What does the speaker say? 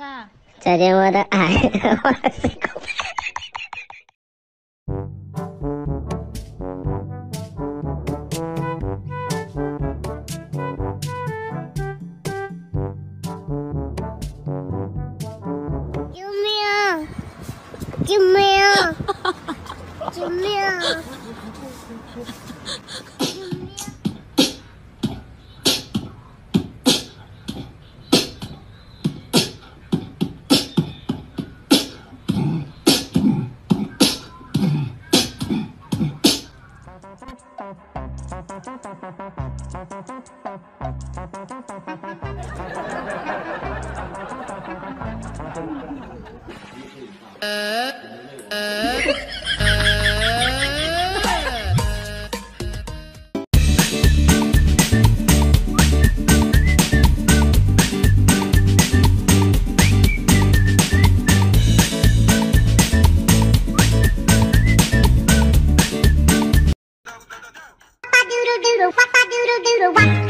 饭。再见我的爱，我是狗。救命！救命！救命！Uh... doodle, wop doodle doodle wop.